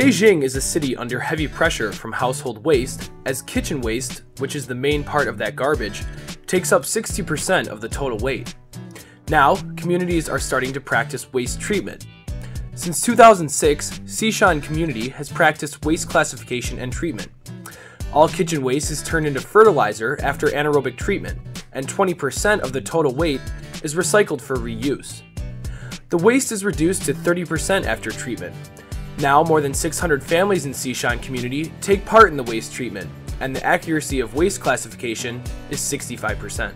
Beijing is a city under heavy pressure from household waste, as kitchen waste, which is the main part of that garbage, takes up 60% of the total weight. Now, communities are starting to practice waste treatment. Since 2006, Xishan community has practiced waste classification and treatment. All kitchen waste is turned into fertilizer after anaerobic treatment, and 20% of the total weight is recycled for reuse. The waste is reduced to 30% after treatment, now, more than 600 families in Xishan community take part in the waste treatment, and the accuracy of waste classification is 65%.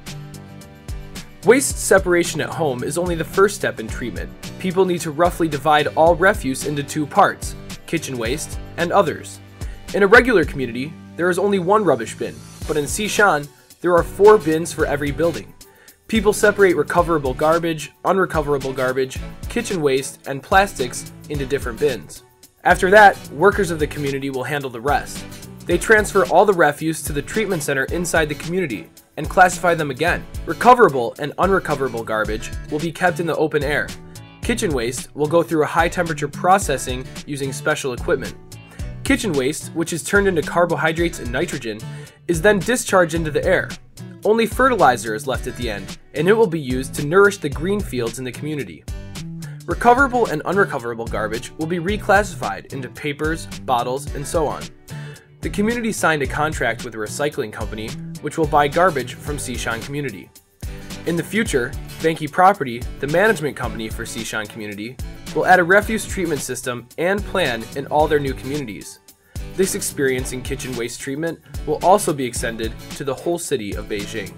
Waste separation at home is only the first step in treatment. People need to roughly divide all refuse into two parts, kitchen waste and others. In a regular community, there is only one rubbish bin, but in Xishan, there are four bins for every building. People separate recoverable garbage, unrecoverable garbage, kitchen waste, and plastics into different bins. After that, workers of the community will handle the rest. They transfer all the refuse to the treatment center inside the community and classify them again. Recoverable and unrecoverable garbage will be kept in the open air. Kitchen waste will go through a high temperature processing using special equipment. Kitchen waste, which is turned into carbohydrates and nitrogen, is then discharged into the air. Only fertilizer is left at the end, and it will be used to nourish the green fields in the community. Recoverable and unrecoverable garbage will be reclassified into papers, bottles, and so on. The community signed a contract with a recycling company, which will buy garbage from Xishan Community. In the future, Vanke Property, the management company for Xishan Community, will add a refuse treatment system and plan in all their new communities. This experience in kitchen waste treatment will also be extended to the whole city of Beijing.